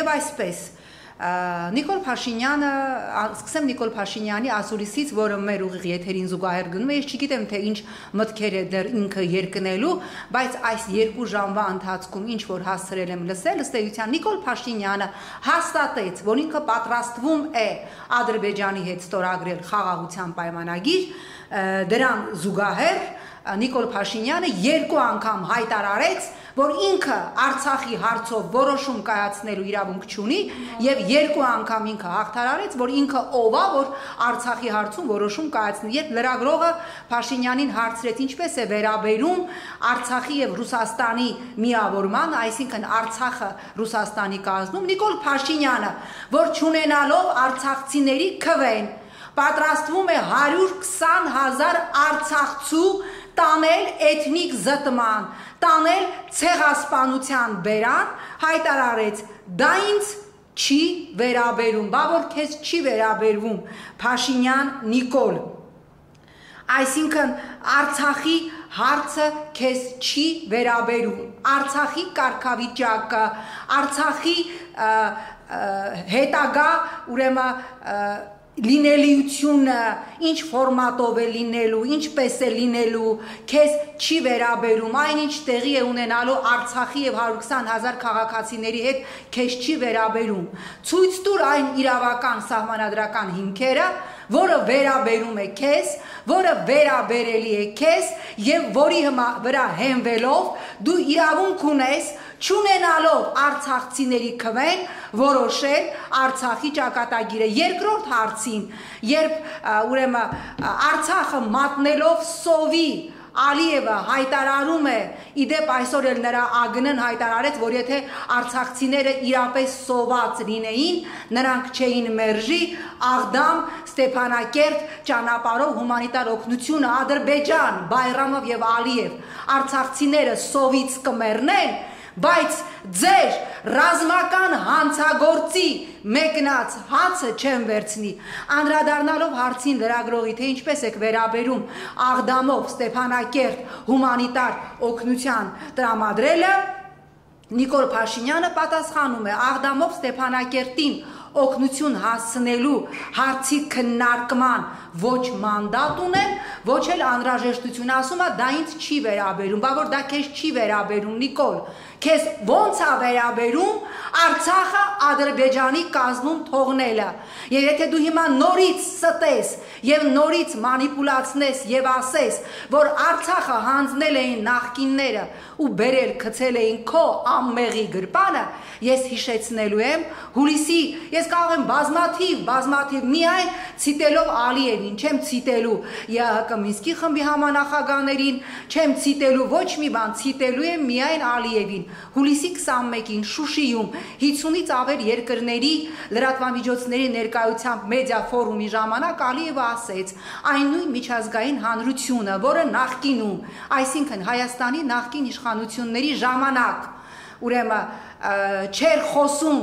Եվ այսպես Նիկոլ Փաշինյանը, սկսեմ Նիկոլ Փաշինյանի ասուլիսից, որը մեր ուղիղ եթերին զուգահեռ գնում է, ես չգիտեմ թե ինչ մտքեր է դեռ ինքը երկնելու, բայց այս երկու ժամվա ընթացքում ինչ որ հասցրել եմ լսել, ըստ էության Նիկոլ Փաշինյանը հաստատեց, որ ինքը պատրաստվում է Ադրբեջանի հետ ստորագրել խաղաղության պայմանագիր, դրան զուգահեռ Նիկոլ Փաշինյանը երկու անգամ հայտարարեց, որ ինքը Արցախի հարցով որոշում կայացնելու իրավունք չունի եւ երկու անգամ ինքը հաղթարարեց, որ ինքը ով է, որ Արցախի հարցում որոշում կայացնի։ Երբ լրագրողը Փաշինյանին հարցրեց, ինչպես է վերաբերում Արցախի եւ Ռուսաստանի միավորման, այսինքն Արցախը Ռուսաստանի կազմում, Նիկոլ Փաշինյանը, որ ճանենալով արցախցիների քվեն պատրաստվում է 120 հազար արցախցու տանել էթնիկ զտման, տանել ցեղասպանության բերան, հայտարարեց. «Դա ինձ չի վերաբերում, բա որ քեզ չի վերաբերվում»։ Փաշինյան Նիկոլ Այսինքն Արցախի հարցը քեզ չի վերաբերում։ Արցախի կարգավիճակը, Արցախի հետագա ուրեմն լինելիությունը, ինչ ֆորմատով է լինելու, ինչպես է լինելու, քեզ չի վերաբերում, այնինչ տեղի է ունենալու Արցախի եւ 120 հազար քաղաքացիների հետ, քեզ չի վերաբերում։ Ցույց տուր այն իրավական սահմանադրական հիմքերը, որը վերաբերում է քեզ, որը վերաբերելի է քեզ եւ որի վրա հենվելով դու իրավունք ունես ճանենալով արցախցիների քվեն որոշել Արցախի ճակատագիրը երկրորդ հարցին երբ ուրեմն Արցախը մատնելով սովի Ալիևը հայտարարում է, իդեպ այսօր էլ նրա ԱԳՆ-ն հայտարարեց, որ եթե արցախցիները իրապես սոված լինեին, նրանք չէին մերժի Աղդամ, Ստեփանակերտ ճանապարհով հումանիտար օգնությունը Ադրբեջան, Բայրամով եւ Ալիև արցախցիները սովից կմեռնեն, բայց ձեր ռազմական հանցագործի մեկնած հացը չեմ վերցնի անդրադառնալով հարցին լրագրողի թե ինչպես եք վերաբերում աղդամով Ստեփանակերտ հումանիտար օգնության տրամադրելը Նիկոլ Փաշինյանը պատասխանում է աղդամով Ստեփանակերտին օգնություն հասցնելու հարցի քննարկման ոչ մանդատ ունեն, ոչ էլ անհրաժեշտություն ասում է դա ինձ չի վերաբերում, բա որ դա քեզ չի վերաբերում Նիկոլ, քեզ ո՞նց է վերաբերում Արցախը Ադրբեջանի կազմում թողնելը։ Եվ եթե դու հիմա նորից ստես եւ նորից մանիպուլացնես եւ ասես, որ Արցախը հանձնել էին նախկինները ու բերել գցել էին քո ամմեղի գրպանը, ես հիշեցնելու եմ հուլիսի, ես կարող եմ բազմաթիվ, բազմաթիվ միայն ցիտելով Ալիևին, չեմ ցիտելու ԵՀԿ Մինսկի խմբի համանախագահներին, չեմ ցիտելու ոչ մի բան, ցիտելու եմ միայն Ալիևին։ Հուլիսի 21-ին Շուշիում 50-ից ավել երկրների լրատվամիջոցների ներկայությամբ մեդիա ֆորումի ժամանակ Ալիևը ասեց. այն նույն միջազգային հանրությունը, որը նախկինում, այսինքն Հայաստանի նախկին իշխանությունների ժամանակ ուրեմն չեր խոսում,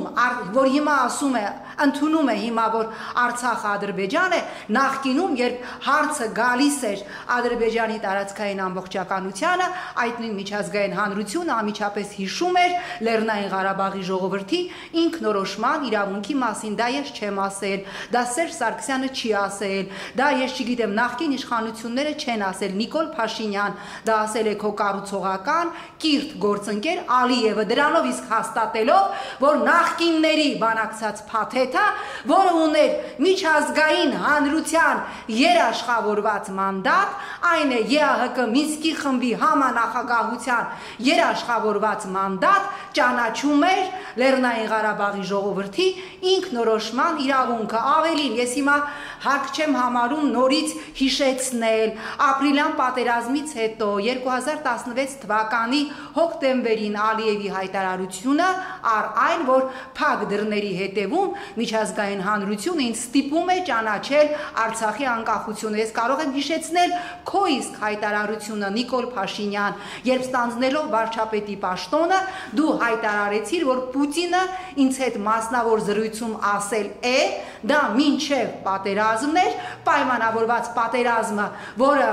որ հիմա ասում է ընդունում է հիմա որ Արցախը Ադրբեջան է, նախկինում երբ հարցը գալիս էր Ադրբեջանի տարածքային ամբողջականությանը, այդ նույն միջազգային հանրությունը ամիջապես հիշում էր Լեռնային Ղարաբաղի ժողովրդի ինքնորոշման իրավունքի մասին, դա ես չեմ ասել, դա Սերժ Սարգսյանը չի ասել, դա ես չգիտեմ, նախկին իշխանությունները չեն ասել, Նիկոլ Փաշինյան դա ասել է քո կառուցողական կիրթ գործընկեր Ալիևը դրանով իսկ հաստատելով, որ նախկինների բանակցած փաթեթ կետա, որը ուներ միջազգային հանրության երաշխավորված մանդատ, այն է ԵԱՀԿ Մինսկի խմբի համանախագահության երաշխավորված մանդատ, ճանաչում էր Լեռնային Ղարաբաղի ժողովրդի ինքնորոշման իրավունքը։ Ավելին, ես հիմա հակ չեմ համարում նորից հիշեցնել. Ապրիլյան պատերազմից հետո 2016 թվականի հոկտեմբերին Ալիևի հայտարարությունը առ այն, որ փակ դռների հետևում միջազգային հանրությունը ինձ ստիպում է ճանաչել Արցախի անկախությունը։ Ես կարող եմ հիշեցնել քո իսկ հայտարարությունը Նիկոլ Փաշինյան, երբ ստանձնելով վարչապետի պաշտոնը, դու հայտարարեցիր, որ Պուտինը ինձ հետ մասնավոր զրույցում ասել է, դա ոչ պատերազմն էր, պայմանավորված պատերազմը, որը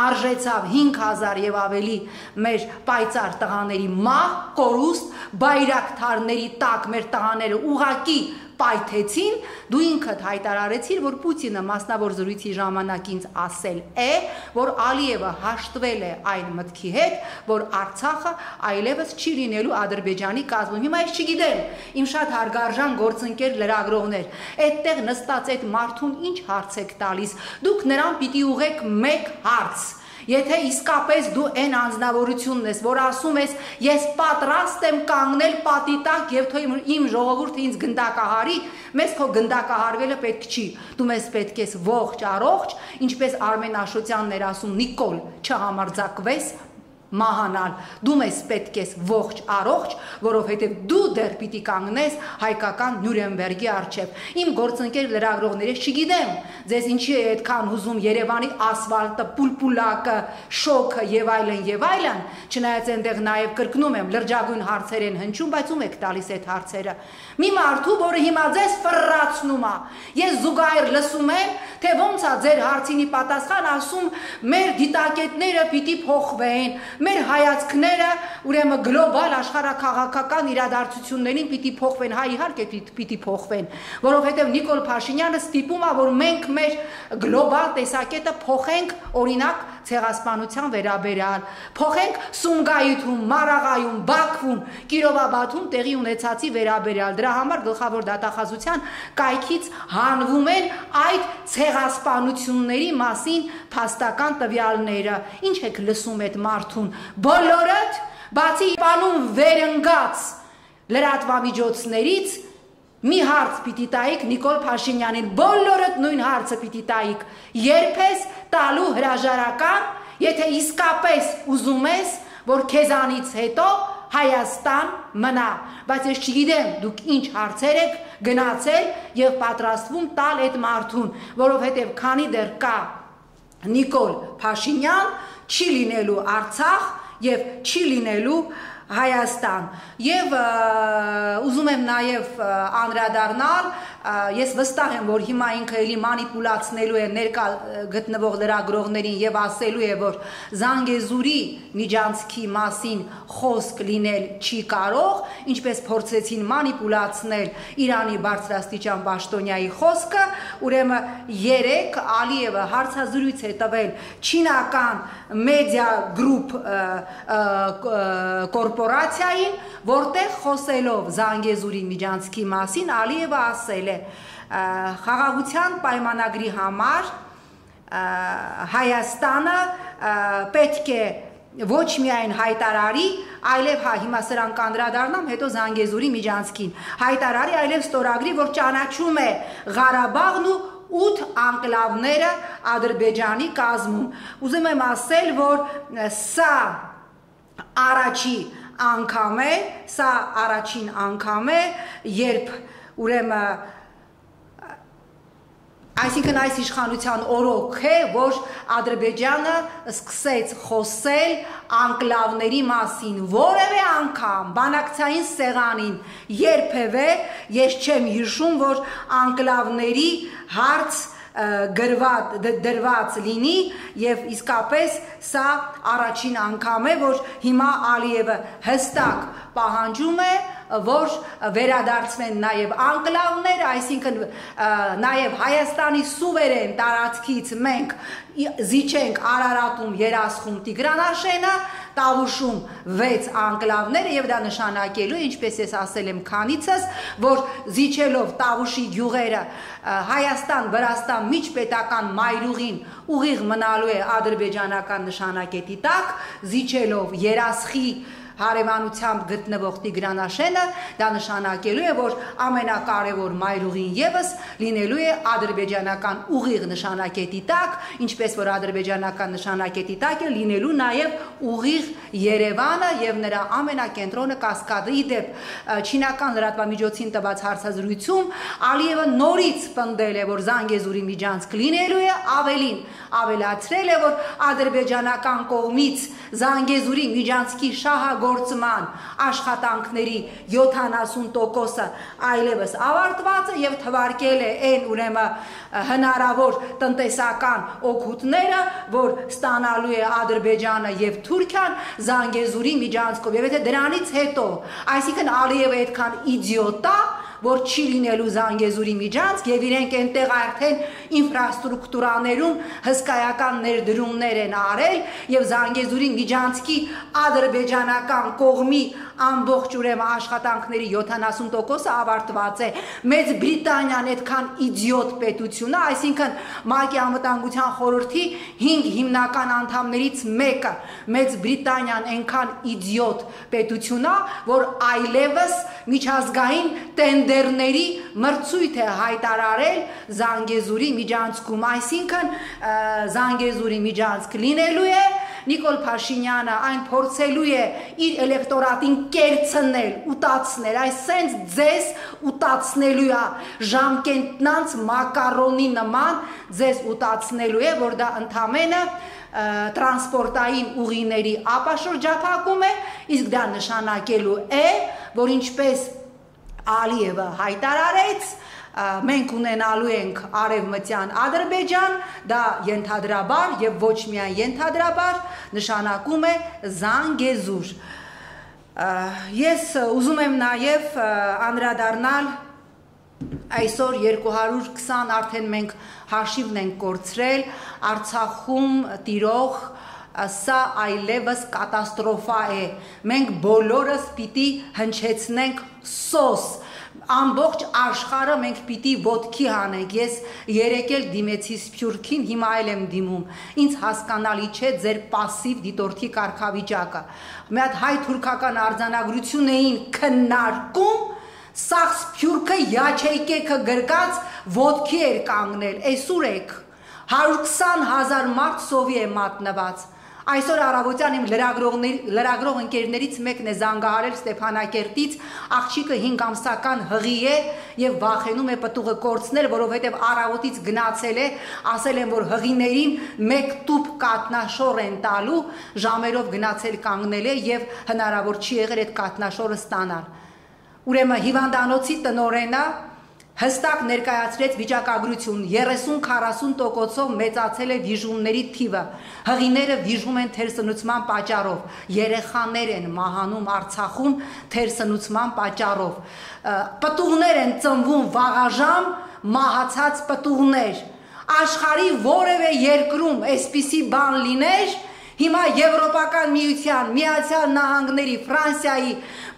արժեցավ 5000 եւ ավելի մեր պայծառ տղաների մահ, կորուստ, բայրակթարների տակ մեր տղաները ուղակի պայթեցին, դու ինքդ հայտարարեցիր, որ Պուտինը մասնավոր զրույցի ժամանակ ինձ ասել է, որ Ալիևը հաշտվել է այն մտքի հետ, որ Արցախը այլևս չի լինելու Ադրբեջանի կազմում։ Հիմա ես չգիտեմ, իմ շատ հարգարժան գործընկեր լրագրողներ, այդտեղ նստած այդ մարդուն ինչ հարց եք տալիս։ Դուք նրան պիտի ուղեք մեկ հարց Եթե իսկապես դու այն անznավորությունն ես, որ ասում ես, ես պատրաստ եմ կանգնել պատի տակ եւ թող իմ ժողովուրդը ինձ գնդակահարի, մեզ քո գնդակահարվելը պետք չի։ Դու մեզ պետք ես ողջ առողջ, ինչպես Արմեն Աշոտյանն էր ասում, Նիկոլ, չհամարձակվես, մահանալ։ Դու մեզ պետք ես ողջ առողջ, որովհետև դու դեռ պիտի կանգնես հայկական Նյուրենբերգի առջև։ Իմ գործընկեր լրագրողները չգիտեմ, ձեզ ինչի է այդքան հուզում Երևանի ասֆալտը, պուլպուլակը, շոքը եւ այլն եւ այլն, չնայած այնտեղ նաեւ կրկնում եմ լրջագույն հարցեր են հնչում, բայց ում եք տալիս այդ հարցերը։ Մի մարդու, որը հիմա ձեզ ֆռացնում է։ Ես զուգահեռ լսում եմ, թե ոնց է ձեր հարցինի պատասխան ասում, մեր դիտակետները պիտի փոխվեն, մեր հայացքները ուրեմն գլոբալ աշխարհակաղակական իրադարձություններին պիտի փոխվեն, հա իհարկե պիտի փոխվեն, որովհետև Նիկոլ Փաշինյանը ստիպում է, որ մենք մեր գլոբալ տեսակետը փոխենք, օրինակ ցեղասպանության վերաբերյալ, փոխենք Սումգայիթում, Մարաղայում, Բաքվում, Կիրովաբադում տեղի ունեցածի վերաբերյալ։ Դրա համար գլխավոր դատախազության կայքից հանվում են այդ ցեղասպանությունների մասին փաստական տվյալները։ Ինչ եք լսում այդ մարդուն։ Բոլորդ բացի պանուն վերընկած լրատվամիջոցներից մի հարց պիտի տայիք Նիկոլ Փաշինյանին, բոլորդ նույն հարցը պիտի տայիք։ Երբես տալու հրաժարական, եթե իսկապես ուզում ես, որ քեզանից հետո Հայաստան մնա, բայց ես չգիտեմ դուք ինչ հարցեր եք գնացել եւ պատրաստվում տալ այդ մարդուն, որովհետեւ քանի դեռ կա Նիկոլ Փաշինյան, չի լինելու Արցախ եւ չի լինելու Հայաստան եւ ուզում եմ նաեւ անդրադառնալ ես վստահ եմ, որ հիմա ինքը էլի մանիպուլացնելու է ներկա գտնվող լրագրողներին եւ ասելու է, որ Զանգեզուրի միջանցքի մասին խոսք լինել չի կարող, ինչպես փորձեցին մանիպուլացնել Իրանի բարձրաստիճան պաշտոնյայի խոսքը, ուրեմն 3 Ալիևը հարցազրույց է տվել չինական մեդիա գրուպ կորպորացիային, որտեղ խոսելով Զանգեզուրի միջանցքի մասին Ալիևը ասել է խաղաղության պայմանագրի համար Հայաստանը պետք է ոչ միայն հայտարարի, այլև հա հիմա սրան կանդրադառնամ, հետո Զանգեզուրի միջանցքին։ Հայտարարի, այլև ստորագրի, որ ճանաչում է Ղարաբաղն ու 8 անկլավները Ադրբեջանի կազմում։ Ուզում եմ ասել, որ սա առաջի անգամ է, սա առաջին անգամ է, երբ ուրեմն Այսինքն այս իշխանության օրոք է, որ Ադրբեջանը սկսեց խոսել անկլավների մասին, որևէ անգամ բանակցային սեղանին երբևէ ես չեմ հիշում, որ անկլավների հարց գրված դրված լինի եւ իսկապես սա առաջին անգամ է որ հիմա Ալիևը հստակ պահանջում է որ վերադարձվեն նաև անկլավներ, այսինքն նաև Հայաստանի սուվերեն տարածքից մենք զիջենք Արարատում, Երասխում, Տիգրանաշենը, Տավուշում 6 անկլավները եւ դա նշանակելու ինչպես ես ասել եմ քանիցս, որ զիջելով Տավուշի գյուղերը Հայաստան, Վրաստան միջպետական մայրուղին ուղիղ մնալու է ադրբեջանական նշանակետի տակ, զիջելով Երասխի հարևանությամբ գտնվող Տիգրանաշենը դա նշանակելու է, որ ամենակարևոր մայրուղին եւս լինելու է ադրբեջանական ուղիղ նշանակետի տակ, ինչպես որ ադրբեջանական նշանակետի տակ է լինելու նաեւ ուղիղ Երևանը եւ նրա ամենակենտրոնը Կասկադի դեպ չինական լրատվամիջոցին տված հարցազրույցում Ալիևը նորից պնդել է, որ Զանգեզուրի միջանցք լինելու է ավելին, ավելացրել է, որ ադրբեջանական կողմից Զանգեզուրի միջանցքի շահագործման աշխատանքների 70%-ը այլևս ավարտված է եւ թվարկել է այն ուրեմն հնարավոր տնտեսական օգուտները, որ ստանալու է Ադրբեջանը եւ Թուրքիան Զանգեզուրի միջանցքով։ Եվ եթե դրանից հետո, այսինքն Ալիևը այդքան իդիոտ է, որ չի լինելու Զանգեզուրի միջանցք եւ իրենք այնտեղ արդեն ինֆրաստրուկտուրաներում հսկայական ներդրումներ են արել եւ Զանգեզուրի միջանցքի ադրբեջանական կողմի ամբողջ ուրեմն աշխատանքների 70%-ը ավարտված է։ Մեծ Բրիտանիան այդքան իդիոտ պետություն է, այսինքն ՄԱԿ-ի անվտանգության խորհրդի 5 հիմնական անդամներից մեկը Մեծ Բրիտանիան այնքան իդիոտ պետություն է, որ այլևս միջազգային տենդերների մրցույթ է հայտարարել Զանգեզուրի միջանցքում, այսինքն Զանգեզուրի միջանցք լինելու է Նիկոլ Փաշինյանը այն փորձելու է իր էլեկտորատին կերցնել, ուտացնել, այս սենց ձեզ ուտացնելու է ժամկենտնանց մակարոնի նման ձեզ ուտացնելու է, որ դա ընդամենը տրանսպորտային ուղիների ապաշրջափակում է, իսկ դա նշանակելու է, որ ինչպես Ալիևը հայտարարեց, մենք ունենալու ենք արևմտյան Ադրբեջան, դա ենթադրաբար եւ ոչ միայն ենթադրաբար նշանակում է Զանգեզուր։ Ես ուզում եմ նաեւ անդրադառնալ այսօր 220 արդեն մենք հաշիվն ենք կորցրել Արցախում տիրող սա այլևս կատաստրոֆա է։ Մենք բոլորս պիտի հնչեցնենք սոս ամբողջ աշխարհը մենք պիտի ոդքի հանենք։ Ես երեկել դիմեցի Սփյուռքին, հիմա էլ եմ դիմում։ Ինձ հասկանալի չէ ձեր пассив դիտորդի կարգավիճակը։ Մի հատ հայ-թուրքական արձանագրություն էին քննարկում, սաղ Սփյուռքը յաչեյկեքը գրկած ոդքի էր կանգնել։ Էսուր եք 120 հազար մարդ սովի է մատնված Այսօր առավոտյան իմ լրագրող ընկերներից մեկն է զանգահարել Ստեփանակերտից, աղջիկը 5 ամսական հղի է եւ վախենում է պտուղը կորցնել, որովհետեւ առավոտից գնացել է, ասել են որ հղիներին մեկ տուփ կատնաշոր են տալու, ժամերով գնացել կանգնել է եւ հնարավոր չի եղել այդ կատնաշորը ստանալ։ Ուրեմն հիվանդանոցի տնորենը հստակ ներկայացրեց վիճակագրություն. 30-40%-ով մեծացել է վիժումների թիվը։ Հղիները վիժում են թերսնուցման պատճառով, երեխաներ են մահանում Արցախում թերսնուցման պատճառով։ Պտուղներ են ծնվում վաղաժամ, մահացած պտուղներ։ Աշխարի որևէ երկրում այսպիսի բան լիներ, Հիմա Եվրոպական միության, Միացյալ Նահանգների, Ֆրանսիայի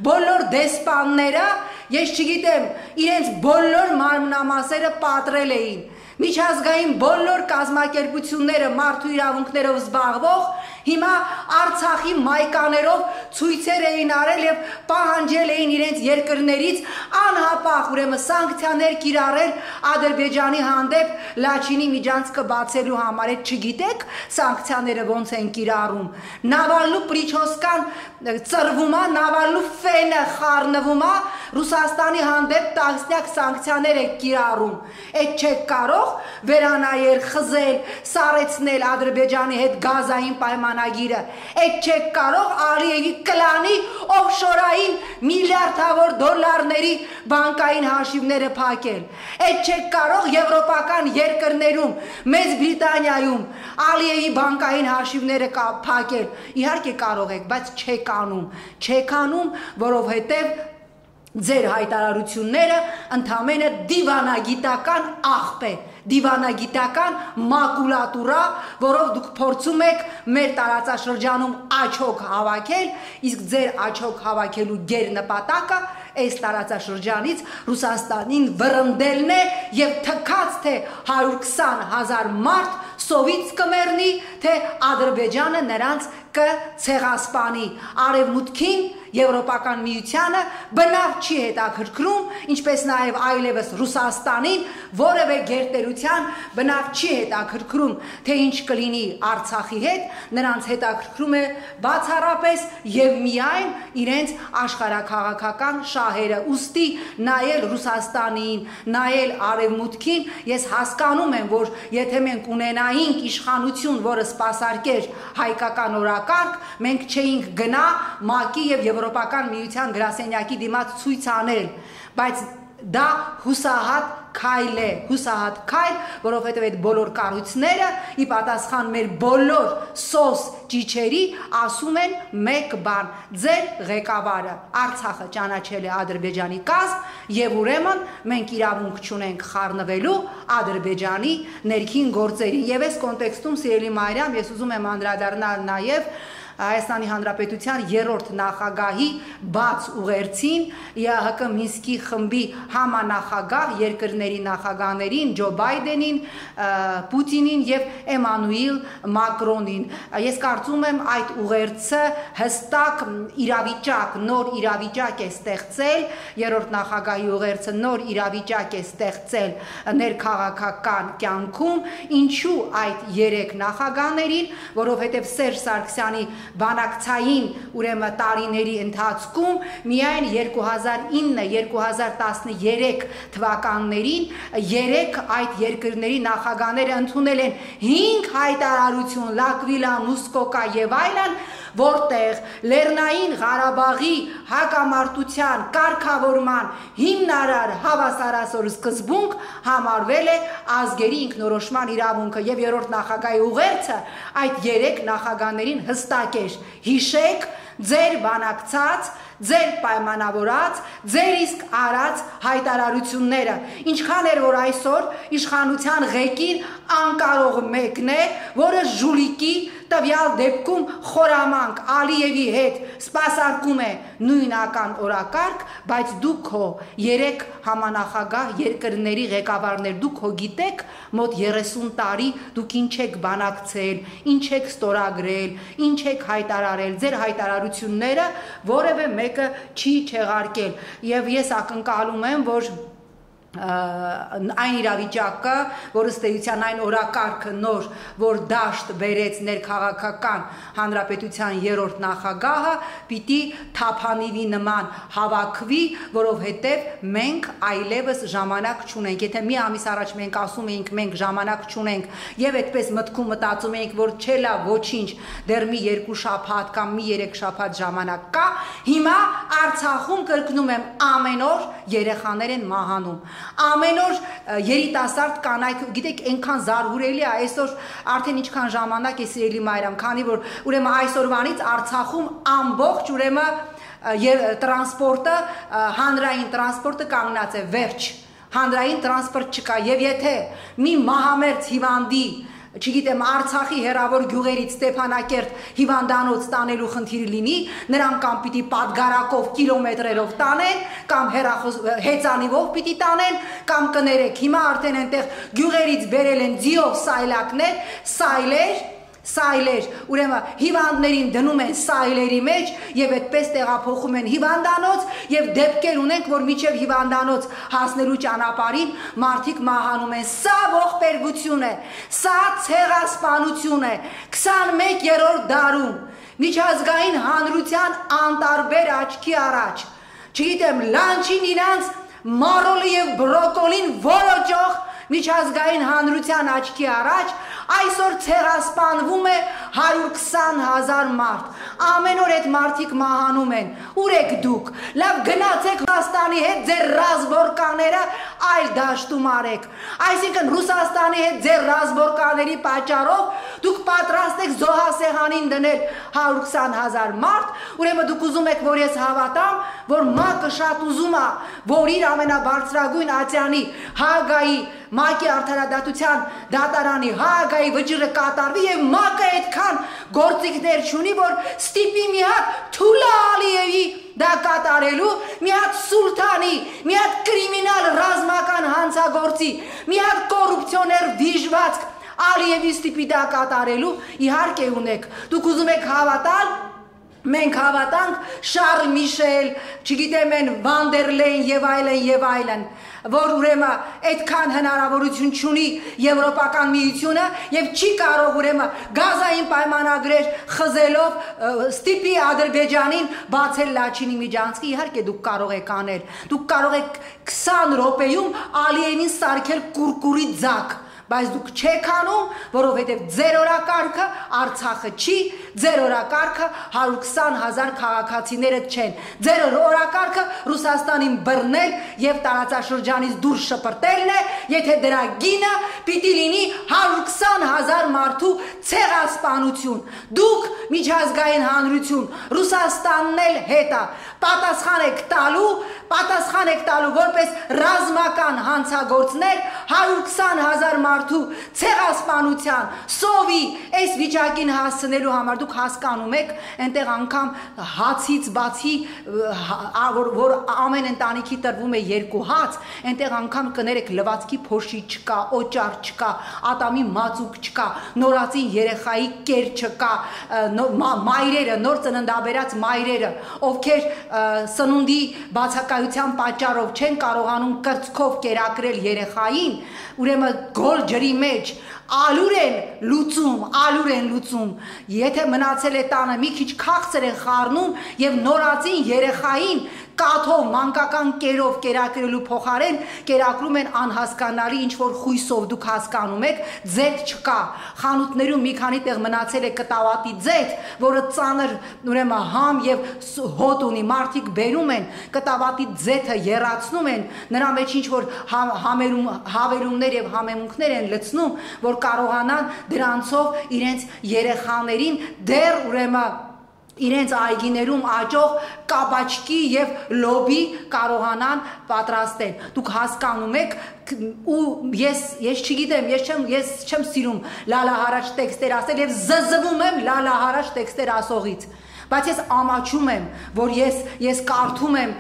բոլոր դեսպանները Ես չգիտեմ, իրենց բոլոր մարմնամասերը պատրել էին միջազգային բոլոր կազմակերպությունները մարդու իրավունքներով զբաղվող հիմա Արցախի մայկաներով ցույցեր էին արել եւ պահանջել էին իրենց երկրներից անհապաղ ուրեմն սանկցիաներ կիրառել Ադրբեջանի հանդեպ Լաչինի միջանցքը բացելու համար։ Այդ չգիտեք սանկցիաները ոնց են կիրառում։ Նավալնու Պրիչոսկան ծրվում է, Նավալնու ֆենը խառնվում է, Ռուսաստանի հանդեպ տասնյակ սանկցիաներ է կիրառում։ Այդ չեք կարող վերանայել, խզել, սարեցնել Ադրբեջանի հետ գազային պայմանագիրը։ Այդ չեք կարող Ալիևի կլանի օֆշորային միլիարդավոր դոլարների բանկային հաշիվները փակել։ Այդ չեք կարող եվրոպական երկրներում, Մեծ Բրիտանիայում Ալիևի բանկային հաշիվները փակել։ Իհարկե կարող եք, բայց չեք անում։ Չեք անում, որովհետև ձեր հայտարարությունները ընդամենը դիվանագիտական աղբ է դիվանագիտական մակուլատուրա, որով դուք փորձում եք մեր տարածաշրջանում աչոք հավաքել, իսկ ձեր աչոք հավաքելու ģեր նպատակը այս տարածաշրջանից Ռուսաստանին վրընդելն է եւ թքած թե 120 հազար մարդ սովից կմեռնի, թե Ադրբեջանը նրանց կցեղասպանի արևմուտքին Եվրոպական միությանը բնավ չի հետաքրքրում, ինչպես նաև այլևս Ռուսաստանին որևէ գերտերության բնավ չի հետաքրքրում, թե ինչ կլինի Արցախի հետ, նրանց հետաքրքրում է բացառապես եւ միայն իրենց աշխարհակաղակական շահերը։ Ոստի նայել Ռուսաստանին, նայել արևմուտքին, ես հասկանում եմ, որ եթե մենք ունենայինք իշխանություն, որը սпасարկեր հայկական օրակարգ, մենք չէինք գնա ՄԱԿ-ի եւ Եվրոպա Եվրոպական միության գրասենյակի դիմաց ցույց անել, բայց դա հուսահատ քայլ է, հուսահատ քայլ, որովհետև այդ բոլոր կառույցները ի պատասխան մեր բոլոր սոս ճիչերի ասում են մեկ բան. ձեր ղեկավարը Արցախը ճանաչել է Ադրբեջանի կազմ եւ ուրեմն մենք իրավունք չունենք խառնվելու Ադրբեջանի ներքին գործերին։ Եվ այս կոնտեքստում սիրելի Մարիամ, ես ուզում եմ անդրադառնալ նաեւ Հայաստանի Հանրապետության երրորդ նախագահի բաց ուղերձին ԵԱՀԿ Մինսկի խմբի համանախագահ երկրների նախագահներին Ջո Բայդենին, Պուտինին եւ Էմանուիլ Մակրոնին։ Ես կարծում եմ այդ ուղերձը հստակ իրավիճակ, նոր իրավիճակ է ստեղծել, երրորդ նախագահի ուղերձը նոր իրավիճակ է ստեղծել ներքաղաքական կյանքում, ինչու այդ երեք նախագահներին, որովհետև Սերժ Սարգսյանի բանակցային ուրեմն տարիների ընթացքում միայն 2009-2013 թվականներին 3 այդ երկրների նախագահները ընդունել են 5 հայտարարություն Լակվիլա, Մուսկոկա եւ այլն, որտեղ Լեռնային Ղարաբաղի հակամարտության կարգավորման հիմնարար հավասարասոր սկզբունք համարվել է ազգերի ինքնորոշման իրավունքը եւ երրորդ նախագահի ուղերձը այդ երեք նախագահներին հստակ էր. Հիշեք ձեր բանակցած ձեր պայմանավորած, ձեր իսկ արած հայտարարությունները։ Ինչքան էր որ այսօր իշխանության ղեկին անկարող մեկն է, որը ժուլիկի տվյալ դեպքում խորամանկ Ալիևի հետ սпасարկում է նույնական օրակարգ, բայց դու քո երեք համանախագահ երկրների ղեկավարներ դու քո գիտեք մոտ 30 տարի դուք ինչ եք բանակցել, ինչ եք ստորագրել, ինչ եք հայտարարել, ձեր հայտարարությունները որևէ մեկը չի չեղարկել։ Եվ ես ակնկալում եմ, որ այն իրավիճակը, որ ըստ էության այն օրակարգը նոր, որ դաշտ բերեց ներքաղաքական հանրապետության երրորդ նախագահը, պիտի թափանիվի նման հավաքվի, որովհետև մենք այլևս ժամանակ չունենք։ Եթե մի ամիս առաջ մենք ասում էինք մենք ժամանակ չունենք եւ այդպես մտքում մտածում էինք, որ չէ լավ, ոչինչ, դեռ մի երկու շաբաթ կամ մի երեք շաբաթ ժամանակ կա, հիմա Արցախում կրկնում եմ ամեն օր երեխաներ են մահանում ամեն օր երիտասարդ կանայք, գիտեք, այնքան զարհուրելի է այսօր արդեն ինչքան ժամանակ է սիրելի մայրամ, քանի որ ուրեմն այսօրվանից Արցախում ամբողջ ուրեմն եւ տրանսպորտը հանրային տրանսպորտը կանգնած է վերջ հանրային տրանսպորտ չկա եւ եթե մի մահամերձ հիվանդի չգիտեմ Արցախի հերավոր գյուղերից Ստեփանակերտ հիվանդանոց տանելու խնդիր լինի, նրանք կամ պիտի падգարակով կիլոմետրերով տանեն, կամ հերախոս հեծանիվով պիտի տանեն, կամ կներեք, հիմա արդեն այնտեղ գյուղերից բերել են ձիով սայլակներ, սայլեր, սայլեր, ուրեմն հիվանդներին դնում են սայլերի մեջ եւ այդպես տեղափոխում են հիվանդանոց եւ դեպքեր ունենք, որ միջև հիվանդանոց հասնելու ճանապարհին մարդիկ մահանում են։ Սա ողբերգություն է, սա ցեղասպանություն է 21-րդ դարում միջազգային հանրության անտարբեր աչքի առաջ։ Չգիտեմ, լանչին իրանց մարոլը եւ բրոկոլին որոճող միջազգային հանրության աչքի առաջ Այսօր ցեղասպանվում է 120.000 մարդ։ Ամեն օր այդ մարդիկ մահանում են։ Ուր եք դուք։ Լավ գնացեք Ռուսաստանի հետ ձեր ռազմորկաները այլ դաշտում արեք։ Այսինքն Ռուսաստանի հետ ձեր ռազմորկաների պատճառով դուք պատրաստ եք զոհասեղանին դնել 120.000 մարդ, ուրեմն դուք ուզում եք, որ ես հավատամ, որ ՄԱԿ-ը շատ ուզում է, որ իր ամենաբարձրագույն ացյանի Հագայի ՄԱԿ-ի արդարադատության դատարանի Հագայի վճիռը կատարվի եւ ՄԱԿ-ը այդքան գործիքներ չունի, որ ստիպի մի հատ Թուլա Ալիևի դա կատարելու, մի հատ Սուլթանի, մի հատ կրիմինալ ռազմական հանցագործի, մի հատ կոռուպցիոներ դիժվածք Ալիևի ստիպի դա կատարելու, իհարկե ունեք։ Դուք ուզում եք հավատալ, մենք հավատանք Շարլ Միշել, չգիտեմ են Վանդերլեյն եւ այլն եւ այլն, որ ուրեմն այդքան հնարավորություն ունի Եվրոպական միությունը եւ չի կարող րեմը գազային պայմանագրեր խզելով ստիպի Ադրբեջանին բացել Լաչինի միջանցքի իհարկե դուք կարող եք անել դուք կարող եք 20 րոպեում Ալիևին սարքել կուրկուրի ձակ բայց դուք չեք անում, որովհետև ձեր օրակարգը Արցախը չի, ձեր օրակարգը 120.000 քաղաքացիները չեն։ Ձեր օրակարգը Ռուսաստանին բռնել եւ տարածաշրջանից դուրս շպրտելն է, եթե դրա գինը պիտի լինի 120.000 մարդու ցեղասպանություն։ Դուք միջազգային հանրություն, Ռուսաստանն էլ հետա պատասխան եք տալու, պատասխան եք տալու որպես ռազմական հանցագործներ 120.000 մարդու ցեղասպանության, սովի այս վիճակին հասցնելու համար դուք հասկանում եք, այնտեղ անգամ հացից բացի որ, որ ամեն ընտանիքի տրվում է երկու հաց, այնտեղ անգամ կներեք լվացքի փոշի չկա, օճառ չկա, ատամի մածուկ չկա, նորածին երեխայի կեր չկա, մայրերը, նոր ծննդաբերած մայրերը, ովքեր սնունդի բացակայության պատճառով չեն կարողանում կրծքով կերակրել երեխային, ուրեմն գոլ ջրի մեջ ալուր են լուծում, ալուր են լուծում։ Եթե մնացել է տանը մի քիչ քաղցր են խառնում եւ նորածին երեխային կաթով մանկական կերով կերակրելու փոխարեն կերակրում են անհասկանալի ինչ որ խույսով դուք հասկանում եք ձեթ չկա խանութներում մի քանի տեղ մնացել է կտավատի ձեթ որը ծանր ուրեմն համ եւ հոտ ունի մարդիկ բերում են կտավատի ձեթը երացնում են նրա մեջ ինչ որ համերում հավերումներ եւ համեմունքներ են լցնում որ կարողանան դրանցով իրենց երեխաներին դեռ ուրեմն իրենց այգիներում աճող կաբաչկի եւ լոբի կարողանան պատրաստել։ Դուք հասկանում եք ու ես ես չգիտեմ, ես չեմ ես չեմ սիրում լալա հարաճ տեքստեր ասել եւ զզվում եմ լալա հարաճ տեքստեր ասողից բայց ես ամաչում եմ, որ ես ես կարդում եմ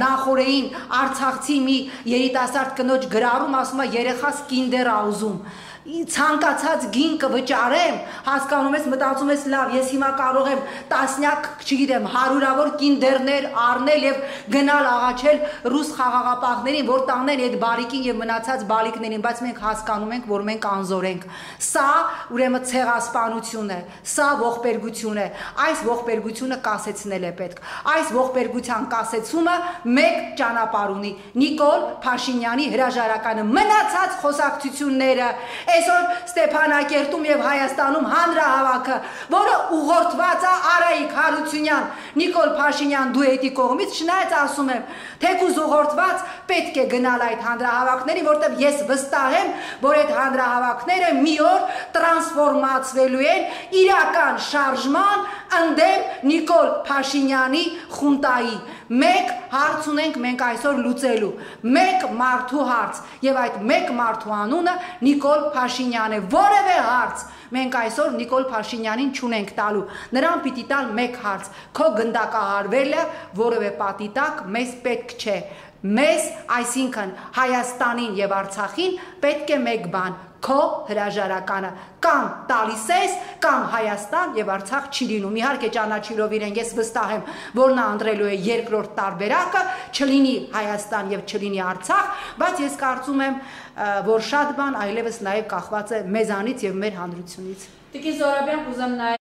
նախորեին Արցախցի մի երիտասարդ կնոջ գրառում ասում է երեխաս կինդեր աուզում ցանկացած գին կվճարեմ, հասկանում ես, մտածում ես լավ, ես հիմա կարող եմ տասնյակ, չգիտեմ, հարյուրավոր կինդերներ առնել եւ գնալ աղաչել ռուս խաղաղապահներին, որ տանեն այդ բարիկին եւ մնացած բալիկներին, բայց մենք հասկանում ենք, որ մենք անզոր ենք։ Սա ուրեմն ցեղասպանություն է, սա ողբերգություն է։ Այս ողբերգությունը կասեցնել է պետք։ Այս ողբերգության կասեցումը մեկ ճանապարհ ունի։ Նիկոլ Փաշինյանի հրաժարականը մնացած խոսակցությունները Այսօր Ստեփանակերտում եւ Հայաստանում հանրահավաքը, որը ուղղորդված է Արայիկ Հարությունյան, Նիկոլ Փաշինյան դուետի կողմից, չնայած ասում եմ, թեկուզ ուղղորդված պետք է գնալ այդ հանրահավաքներին, որտեղ ես վստահ եմ, որ այդ հանրահավաքները մի օր տրանսֆորմացվելու են իրական շարժման ընդդեմ Նիկոլ Փաշինյանի խունտայի։ Մեկ հարց ունենք մենք այսօր լուծելու։ Մեկ մարդու հարց, եւ այդ մեկ մարդու անունը Նիկոլ Փաշինյան է։ Որևէ հարց մենք այսօր Նիկոլ Փաշինյանին չունենք տալու։ Նրան պիտի տալ մեկ հարց. քո գնդակահարվելը որևէ պատի տակ մեզ պետք չէ։ Մեզ, այսինքն Հայաստանին եւ Արցախին պետք է մեկ բան՝ քո հրաժարականը. Կամ տալիս ես կամ Հայաստան եւ Արցախ չի լինում իհարկե ճանաչելով իրեն ես վստահ եմ որ նա ընտրելու է երկրորդ տարբերակը չլինի Հայաստան եւ չլինի Արցախ բայց ես կարծում եմ որ շատ բան այլևս նաեւ կախված է մեզանից եւ մեր հանրությունից Տիկին Զորաբյան կուզեմ